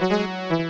Música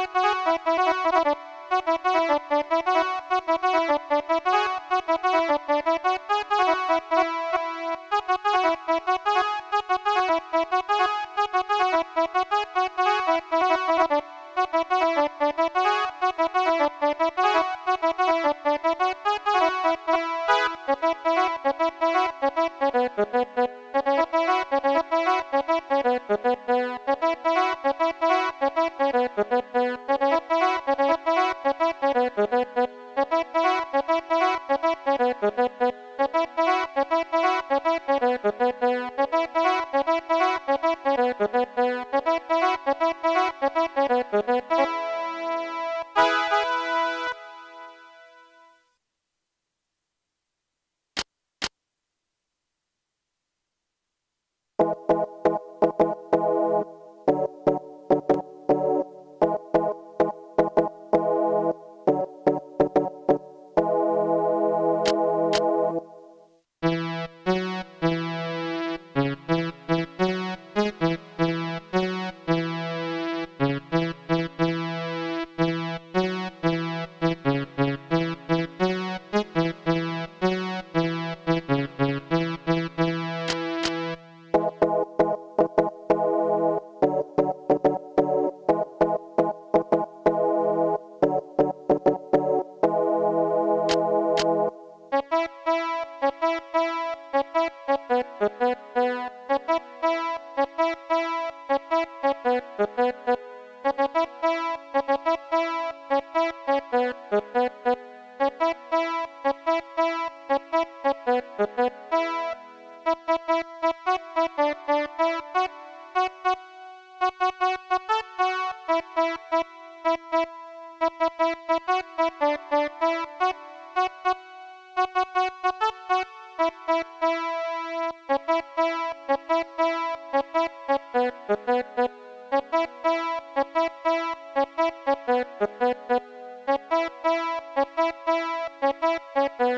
Thank you. Música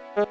Thank you.